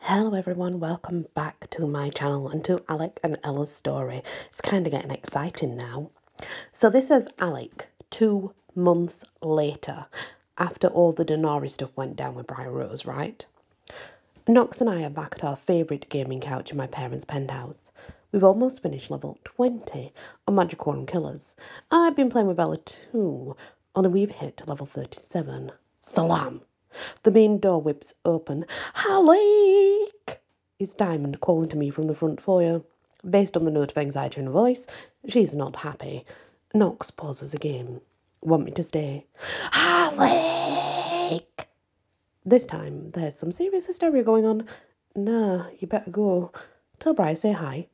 Hello everyone, welcome back to my channel and to Alec and Ella's story. It's kind of getting exciting now. So this is Alec two months later after all the Denari stuff went down with Briar Rose, right? Knox and I are back at our favourite gaming couch in my parents' penthouse. We've almost finished level 20 on Magicorum Killers. I've been playing with Bella too, only we've hit level 37. Salam! The main door whips open. Alec! It's Diamond calling to me from the front foyer. Based on the note of anxiety in her voice, she's not happy. Knox pauses again. Want me to stay? Alec! This time, there's some serious hysteria going on. Nah, you better go. Tell Bry say hi.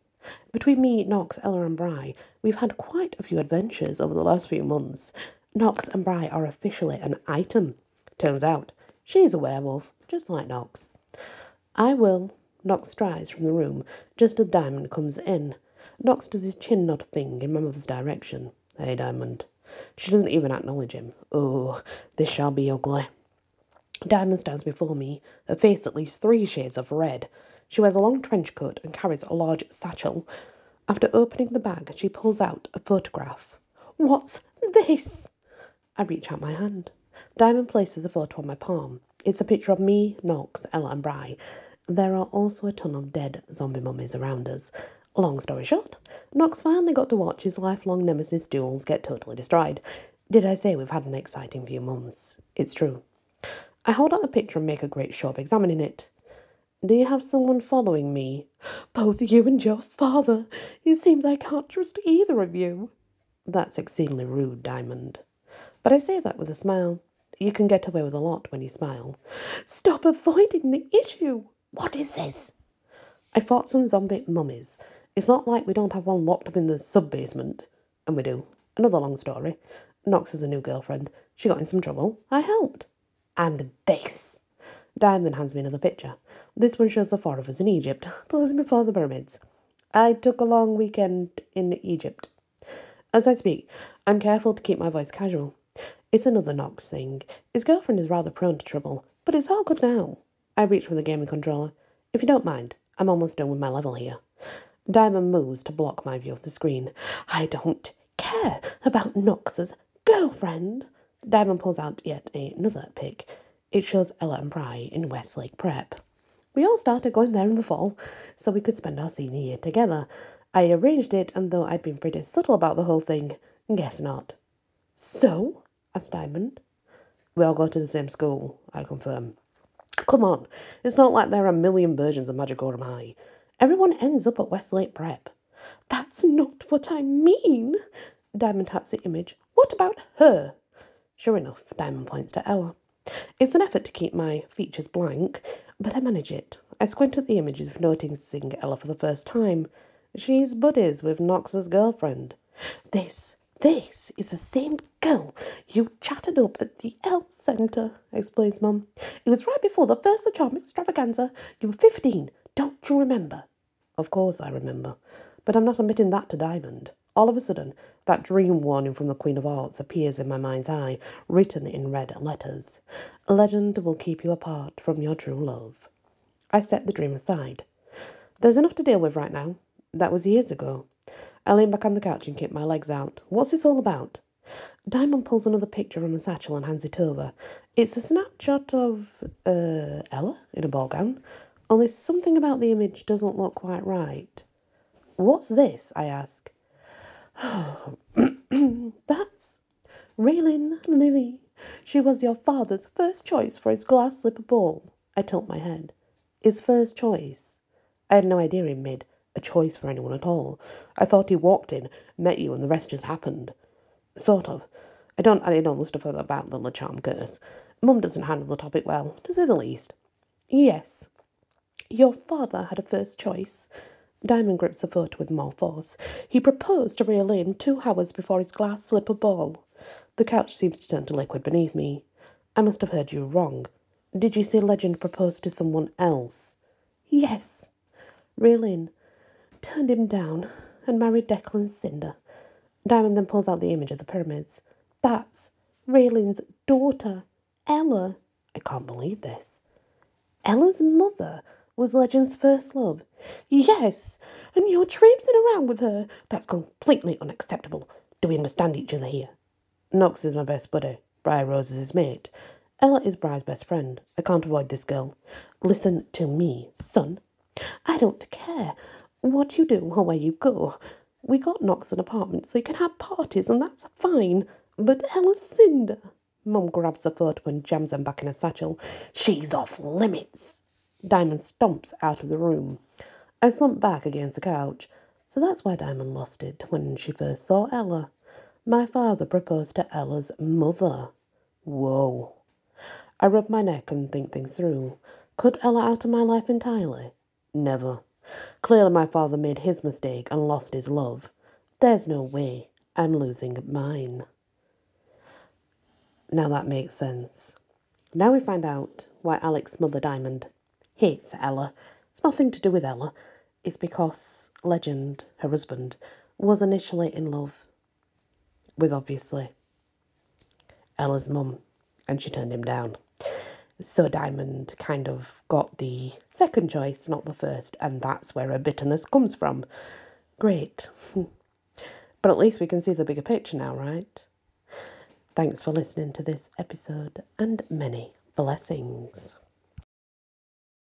Between me, Knox, Ella, and Bry, we've had quite a few adventures over the last few months. Knox and Bry are officially an item. Turns out, She's a werewolf, just like Knox. I will. Knox strides from the room just as Diamond comes in. Knox does his chin nod thing in my mother's direction. Hey, Diamond. She doesn't even acknowledge him. Oh, this shall be ugly. Diamond stands before me, her face at least three shades of red. She wears a long trench coat and carries a large satchel. After opening the bag, she pulls out a photograph. What's this? I reach out my hand. Diamond places the photo on my palm. It's a picture of me, Knox, Ella, and Bry. There are also a ton of dead zombie mummies around us. Long story short, Knox finally got to watch his lifelong nemesis duels get totally destroyed. Did I say we've had an exciting few months? It's true. I hold out the picture and make a great show of examining it. Do you have someone following me? Both you and your father. It seems I can't trust either of you. That's exceedingly rude, Diamond. But I say that with a smile. You can get away with a lot when you smile. Stop avoiding the issue. What is this? I fought some zombie mummies. It's not like we don't have one locked up in the sub basement. And we do. Another long story. Knox has a new girlfriend. She got in some trouble. I helped. And this. Diamond hands me another picture. This one shows the four of us in Egypt, posing before the pyramids. I took a long weekend in Egypt. As I speak, I'm careful to keep my voice casual. It's another Knox thing. His girlfriend is rather prone to trouble, but it's all good now. I reach for the gaming controller. If you don't mind, I'm almost done with my level here. Diamond moves to block my view of the screen. I don't care about Knox's girlfriend. Diamond pulls out yet another pic. It shows Ella and Bry in Westlake Prep. We all started going there in the fall, so we could spend our senior year together. I arranged it, and though I'd been pretty subtle about the whole thing, guess not. So? Asked Diamond. We all go to the same school, I confirm. Come on, it's not like there are a million versions of Magicorum High. Everyone ends up at Westlake Prep. That's not what I mean. Diamond taps the image. What about her? Sure enough, Diamond points to Ella. It's an effort to keep my features blank, but I manage it. I squint at the image of noticing Ella for the first time. She's buddies with Knox's girlfriend. This this is the same girl you chatted up at the L Centre, explains Mum. It was right before the first of Charm extravaganza. You were 15, don't you remember? Of course I remember, but I'm not admitting that to Diamond. All of a sudden, that dream warning from the Queen of Hearts appears in my mind's eye, written in red letters. A legend will keep you apart from your true love. I set the dream aside. There's enough to deal with right now. That was years ago. I lean back on the couch and kick my legs out. What's this all about? Diamond pulls another picture from a satchel and hands it over. It's a snapshot of uh, Ella in a ball gown, only something about the image doesn't look quite right. What's this? I ask. That's Raylene Livy. She was your father's first choice for his glass slipper ball. I tilt my head. His first choice. I had no idea he made a choice for anyone at all. I thought he walked in, met you, and the rest just happened. Sort of. I don't add in all the stuff about the Lacham curse. Mum doesn't handle the topic well, to say the least. Yes. Your father had a first choice. Diamond grips the foot with more force. He proposed to Raylene two hours before his glass slipper ball. The couch seems to turn to liquid beneath me. I must have heard you wrong. Did you see Legend propose to someone else? Yes. Raylene, turned him down, and married Declan Cinder. Diamond then pulls out the image of the pyramids. That's Raylene's daughter, Ella. I can't believe this. Ella's mother was Legend's first love. Yes, and you're traipsing around with her. That's completely unacceptable. Do we understand each other here? Knox is my best buddy. Briar Rose is his mate. Ella is Briar's best friend. I can't avoid this girl. Listen to me, son. I don't care what you do or where you go. We got Knox an apartment so you can have parties, and that's fine. But Ella Cinder. Mum grabs the foot and jams them back in a satchel. She's off limits. Diamond stomps out of the room. I slump back against the couch. So that's why Diamond lost it when she first saw Ella. My father proposed to Ella's mother. Whoa. I rub my neck and think things through. Cut Ella out of my life entirely? Never. Clearly, my father made his mistake and lost his love. There's no way I'm losing mine. Now that makes sense. Now we find out why Alec's mother Diamond hates Ella. It's nothing to do with Ella. It's because Legend, her husband, was initially in love with obviously Ella's mum and she turned him down. So Diamond kind of got the second choice, not the first, and that's where her bitterness comes from. Great. but at least we can see the bigger picture now, right? Thanks for listening to this episode and many blessings.